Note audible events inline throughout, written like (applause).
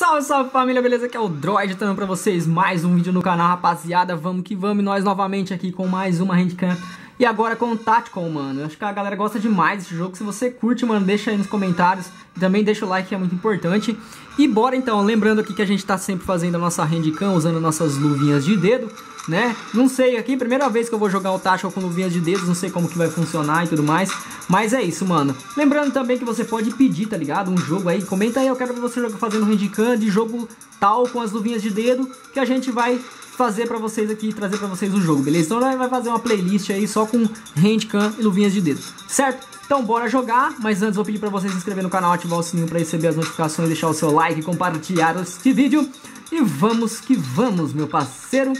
Salve, salve família, beleza? Aqui é o Droid trazendo pra vocês mais um vídeo no canal, rapaziada. Vamos que vamos, nós novamente aqui com mais uma Handcam. E agora com o Tactical, mano. Acho que a galera gosta demais desse jogo. Se você curte, mano, deixa aí nos comentários. Também deixa o like, que é muito importante. E bora então, lembrando aqui que a gente tá sempre fazendo a nossa Handcam, usando nossas luvinhas de dedo né? Não sei, aqui primeira vez que eu vou jogar o Tactical com luvinhas de dedos, não sei como que vai funcionar e tudo mais. Mas é isso, mano. Lembrando também que você pode pedir, tá ligado? Um jogo aí, comenta aí, eu quero ver você fazendo handicam de jogo tal com as luvinhas de dedo, que a gente vai fazer pra vocês aqui, trazer pra vocês o jogo, beleza? Então vai fazer uma playlist aí só com handcam e luvinhas de dedo, certo? Então bora jogar, mas antes vou pedir pra você se inscrever no canal, ativar o sininho pra receber as notificações, deixar o seu like, compartilhar este vídeo. E vamos que vamos, meu parceiro.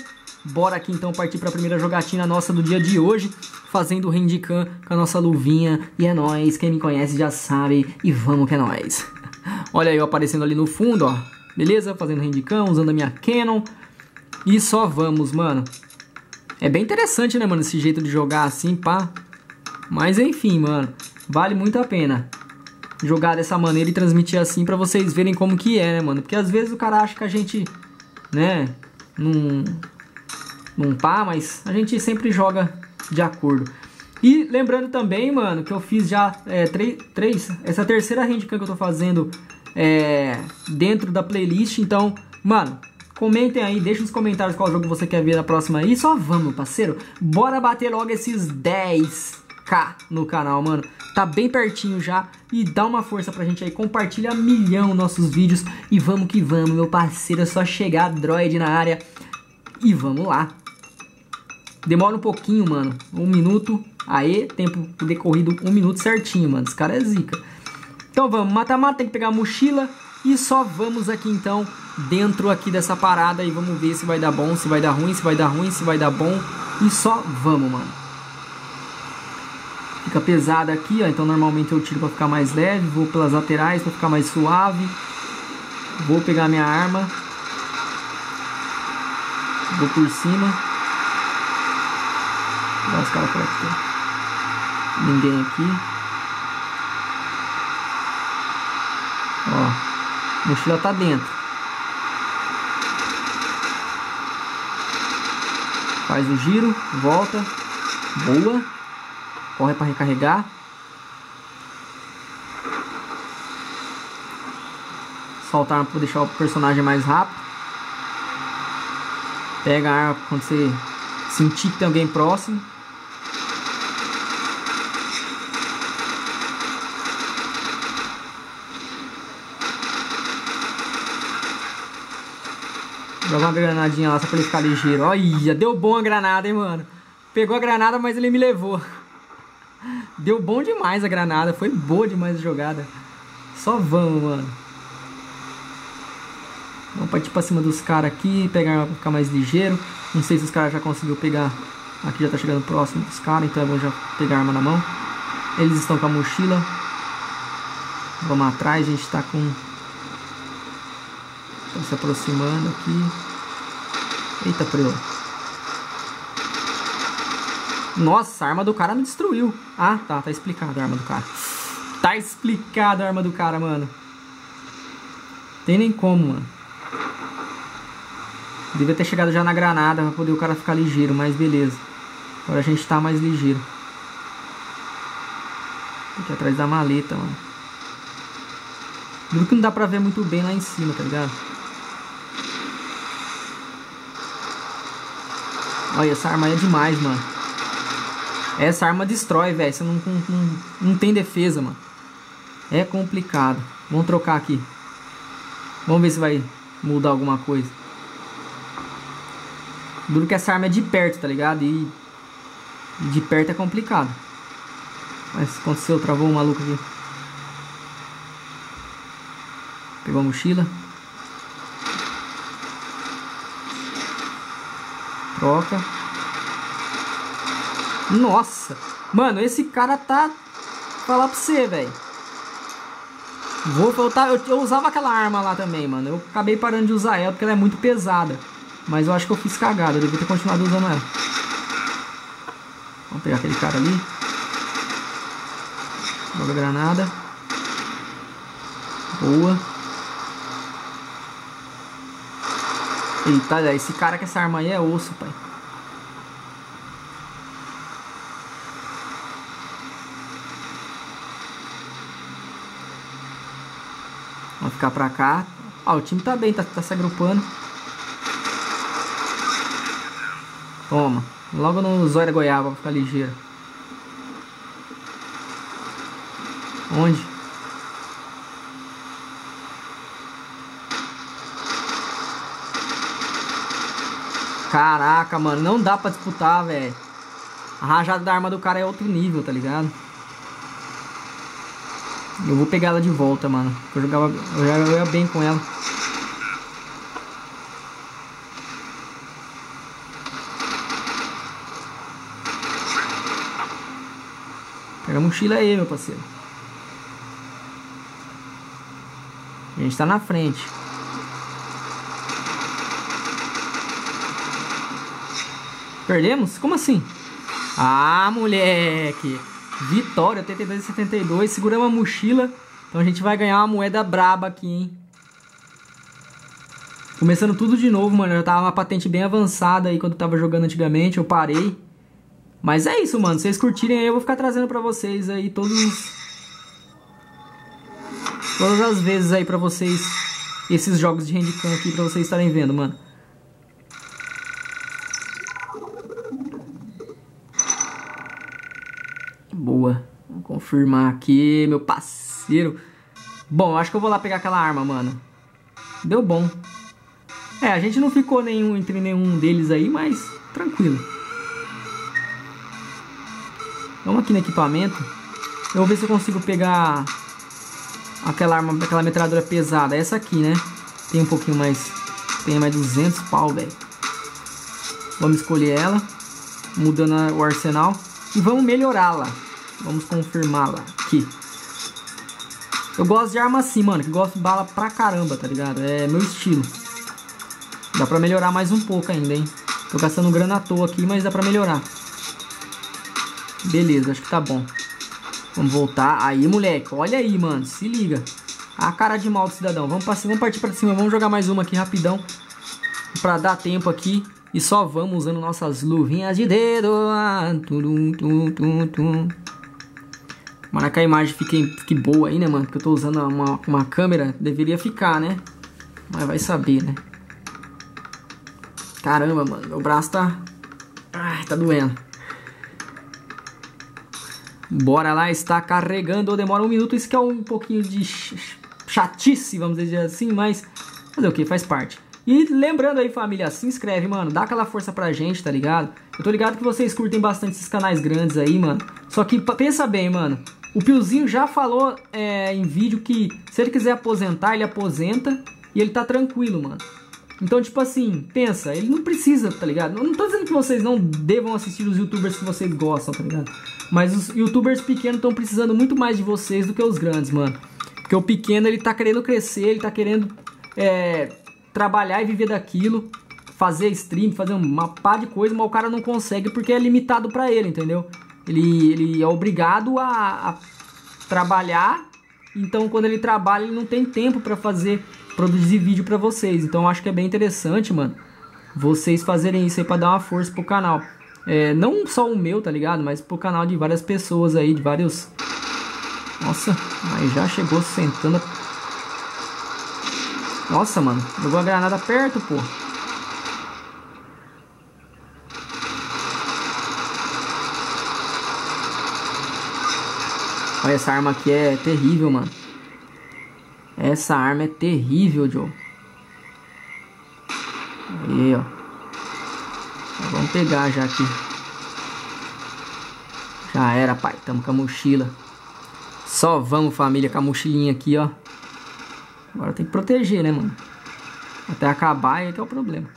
Bora aqui então partir para a primeira jogatina nossa do dia de hoje, fazendo o handicam com a nossa luvinha. E é nóis, quem me conhece já sabe, e vamos que é nóis. (laughs) Olha eu aparecendo ali no fundo, ó. Beleza? Fazendo handicam, usando a minha Canon. E só vamos, mano. É bem interessante, né, mano, esse jeito de jogar assim, pá. Mas enfim, mano, vale muito a pena jogar dessa maneira e transmitir assim para vocês verem como que é, né, mano? Porque às vezes o cara acha que a gente, né, não num pá, mas a gente sempre joga de acordo. E lembrando também, mano, que eu fiz já é, três, essa terceira handcam que eu tô fazendo é, dentro da playlist. Então, mano, comentem aí, deixem nos comentários qual jogo você quer ver na próxima aí. Só vamos, parceiro. Bora bater logo esses 10k no canal, mano. Tá bem pertinho já. E dá uma força pra gente aí. Compartilha milhão nossos vídeos. E vamos que vamos, meu parceiro. É só chegar, droid na área. E vamos lá. Demora um pouquinho, mano. Um minuto. Aí, tempo decorrido um minuto certinho, mano. Esse cara é zica. Então vamos, mata-mata, tem que pegar a mochila. E só vamos aqui então, dentro aqui dessa parada. E vamos ver se vai dar bom, se vai dar ruim, se vai dar ruim, se vai dar bom. E só vamos, mano. Fica pesada aqui, ó. Então normalmente eu tiro pra ficar mais leve. Vou pelas laterais pra ficar mais suave. Vou pegar minha arma. Vou por cima. Olha os caras por aqui. Ninguém aqui. Ó, mochila tá dentro. Faz o giro, volta. Boa. Corre para recarregar. Soltar para deixar o personagem mais rápido. Pega a arma quando você sentir que tem alguém próximo. Joga uma granadinha lá só pra ele ficar ligeiro. Olha, deu bom a granada, hein, mano. Pegou a granada, mas ele me levou. Deu bom demais a granada. Foi boa demais a jogada. Só vamos, mano. Vamos partir pra cima dos caras aqui. Pegar, ficar mais ligeiro. Não sei se os caras já conseguiu pegar. Aqui já tá chegando próximo dos caras. Então é bom já pegar a arma na mão. Eles estão com a mochila. Vamos atrás. A gente tá com Tá se aproximando aqui. Eita, prelo. Nossa, a arma do cara me destruiu. Ah, tá, tá explicado a arma do cara. Tá explicado a arma do cara, mano. Tem nem como, mano. Devia ter chegado já na granada pra poder o cara ficar ligeiro, mas beleza. Agora a gente tá mais ligeiro. Aqui atrás da maleta, mano. Viu que não dá pra ver muito bem lá em cima, tá ligado? Olha, essa arma é demais, mano. Essa arma destrói, velho. Você não, não, não tem defesa, mano. É complicado. Vamos trocar aqui. Vamos ver se vai mudar alguma coisa. Duro que essa arma é de perto, tá ligado? E de perto é complicado. Mas aconteceu, travou um maluco aqui. Pegou a mochila. Troca. Nossa. Mano, esse cara tá... Falar pra você, velho. Vou voltar... Eu, eu usava aquela arma lá também, mano. Eu acabei parando de usar ela porque ela é muito pesada. Mas eu acho que eu fiz cagada. Eu devia ter continuado usando ela. Vamos pegar aquele cara ali. Joga granada. Boa. Eita, esse cara com essa arma aí é osso, pai. Vamos ficar pra cá. Ah, o time tá bem, tá, tá se agrupando. Toma. Logo no zóio da goiaba, pra ficar ligeiro. Onde? Caraca, mano, não dá pra disputar, velho. A rajada da arma do cara é outro nível, tá ligado? Eu vou pegar ela de volta, mano. Eu jogava, eu já ia bem com ela. Pega a mochila aí, meu parceiro. A gente tá na frente. Perdemos? Como assim? Ah, moleque! Vitória, 82 e 72. Seguramos a mochila. Então a gente vai ganhar uma moeda braba aqui, hein? Começando tudo de novo, mano. Eu tava uma patente bem avançada aí quando tava jogando antigamente. Eu parei. Mas é isso, mano. Se vocês curtirem aí, eu vou ficar trazendo pra vocês aí todos... Todas as vezes aí pra vocês... Esses jogos de handicam aqui pra vocês estarem vendo, mano. Boa. Vamos confirmar aqui, meu parceiro. Bom, acho que eu vou lá pegar aquela arma, mano. Deu bom. É, a gente não ficou nenhum, entre nenhum deles aí, mas tranquilo. Vamos aqui no equipamento. Eu vou ver se eu consigo pegar aquela arma, aquela metralhadora pesada. Essa aqui, né? Tem um pouquinho mais... Tem mais 200 pau, velho. Vamos escolher ela. Mudando o arsenal. E vamos melhorá-la. Vamos confirmá-la aqui. Eu gosto de arma assim, mano. Que gosto de bala pra caramba, tá ligado? É meu estilo. Dá pra melhorar mais um pouco ainda, hein? Tô gastando grana à toa aqui, mas dá pra melhorar. Beleza, acho que tá bom. Vamos voltar. Aí, moleque. Olha aí, mano. Se liga. A cara de mal do cidadão. Vamos, pra, vamos partir pra cima. Vamos jogar mais uma aqui rapidão. Pra dar tempo aqui. E só vamos usando nossas luvinhas de dedo. Ah, tum, tum, tum, tum. Mano, que a imagem fique, fique boa aí, né, mano? Porque eu tô usando uma, uma câmera. Deveria ficar, né? Mas vai saber, né? Caramba, mano. Meu braço tá... Ai, tá doendo. Bora lá, está carregando. Demora um minuto. Isso que é um pouquinho de chatice, vamos dizer assim. Mas fazer o que? Faz parte. E lembrando aí, família, se inscreve, mano. Dá aquela força pra gente, tá ligado? Eu tô ligado que vocês curtem bastante esses canais grandes aí, mano. Só que pensa bem, mano. O Piozinho já falou é, em vídeo que se ele quiser aposentar, ele aposenta e ele tá tranquilo, mano. Então, tipo assim, pensa, ele não precisa, tá ligado? Eu não tô dizendo que vocês não devam assistir os youtubers que vocês gostam, tá ligado? Mas os youtubers pequenos estão precisando muito mais de vocês do que os grandes, mano. Porque o pequeno, ele tá querendo crescer, ele tá querendo é, trabalhar e viver daquilo, fazer stream, fazer uma pá de coisa, mas o cara não consegue porque é limitado pra ele, entendeu? Ele, ele é obrigado a, a trabalhar, então quando ele trabalha ele não tem tempo pra fazer, produzir vídeo pra vocês. Então eu acho que é bem interessante, mano, vocês fazerem isso aí pra dar uma força pro canal. É, não só o meu, tá ligado? Mas pro canal de várias pessoas aí, de vários... Nossa, mas já chegou sentando... Nossa, mano, jogou a granada perto, pô. Olha, essa arma aqui é terrível, mano. Essa arma é terrível, Joe. Aí, ó. Vamos pegar já aqui. Já era, pai. Tamo com a mochila. Só vamos, família, com a mochilinha aqui, ó. Agora tem que proteger, né, mano? Até acabar, aí que é o problema.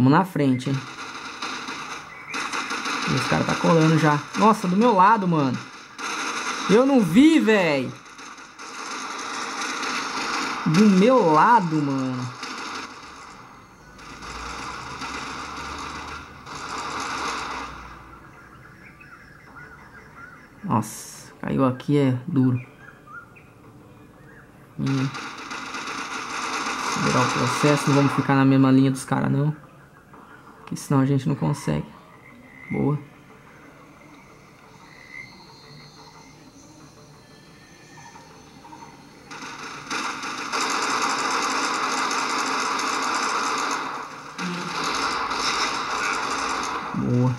Tamo na frente, hein? E os caras tá colando já. Nossa, do meu lado, mano. Eu não vi, velho. Do meu lado, mano. Nossa, caiu aqui é duro. Hum. Virar o processo, não vamos ficar na mesma linha dos caras não. Porque senão a gente não consegue. Boa. Boa.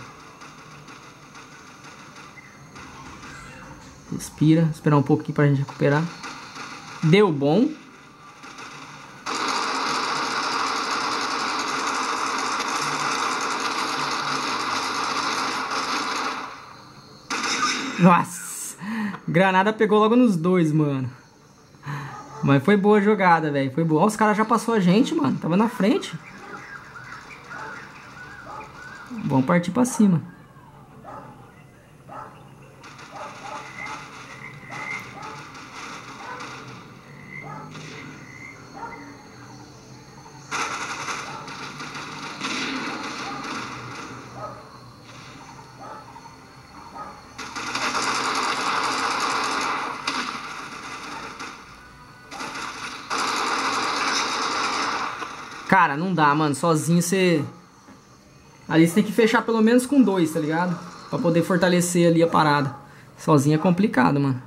Respira, esperar um pouquinho pra gente recuperar. Deu bom. Nossa! Granada pegou logo nos dois, mano. Mas foi boa a jogada, velho. Foi boa. Ó, os caras já passou a gente, mano. Tava na frente. Vamos partir pra cima. Cara, não dá, mano. Sozinho você... Ali você tem que fechar pelo menos com dois, tá ligado? Pra poder fortalecer ali a parada. Sozinho é complicado, mano.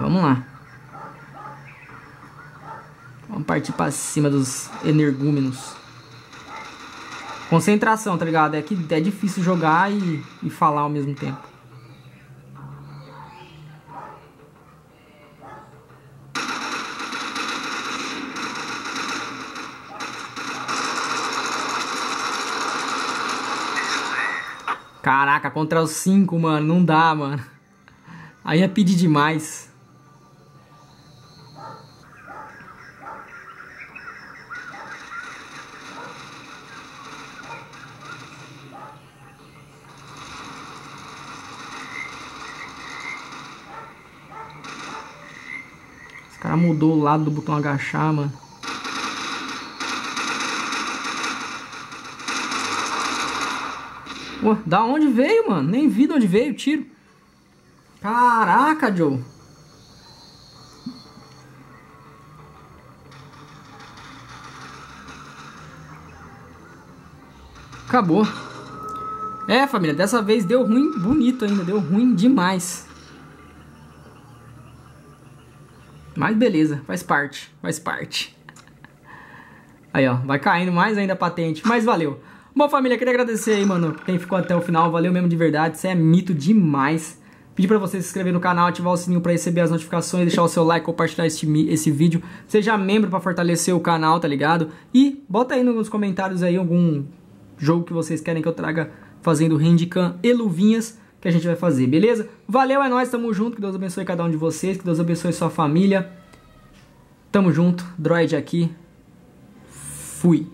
Vamos lá. Vamos partir pra cima dos energúmenos. Concentração, tá ligado? É que é difícil jogar e, e falar ao mesmo tempo. Caraca, contra os 5, mano, não dá, mano. Aí é pedir demais. Esse cara mudou o lado do botão agachar, mano. Pô, da onde veio, mano? Nem vi de onde veio o tiro. Caraca, Joe. Acabou. É, família, dessa vez deu ruim bonito ainda. Deu ruim demais. Mas beleza, faz parte, faz parte. (laughs) Aí, ó, vai caindo mais ainda a patente, mas valeu. Bom, família, queria agradecer aí, mano, quem ficou até o final. Valeu mesmo de verdade, você é mito demais. Pedir pra você se inscrever no canal, ativar o sininho pra receber as notificações, deixar o seu like, compartilhar esse, vídeo. Seja membro pra fortalecer o canal, tá ligado? E bota aí nos comentários aí algum jogo que vocês querem que eu traga fazendo handicam e luvinhas que a gente vai fazer, beleza? Valeu, é nóis, tamo junto, que Deus abençoe cada um de vocês, que Deus abençoe sua família. Tamo junto, Droid aqui. Fui.